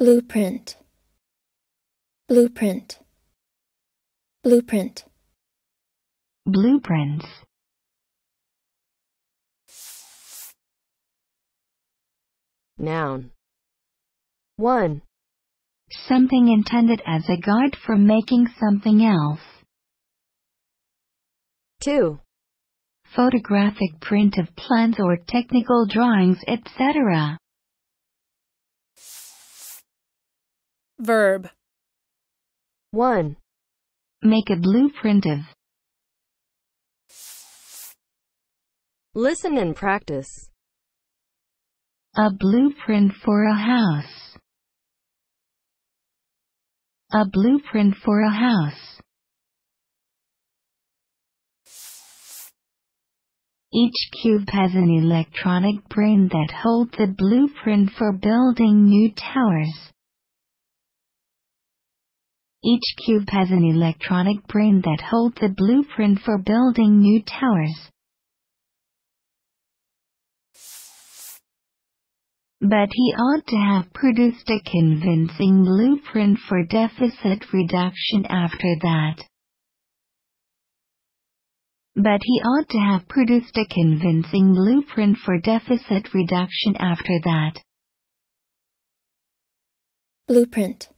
blueprint blueprint blueprint blueprints Noun 1. something intended as a guide for making something else 2. photographic print of plans or technical drawings etc. verb 1. Make a blueprint of Listen and practice. a blueprint for a house. A blueprint for a house. Each cube has an electronic brain that holds the blueprint for building new towers. Each cube has an electronic brain that holds the blueprint for building new towers. But he ought to have produced a convincing blueprint for deficit reduction after that. But he ought to have produced a convincing blueprint for deficit reduction after that. blueprint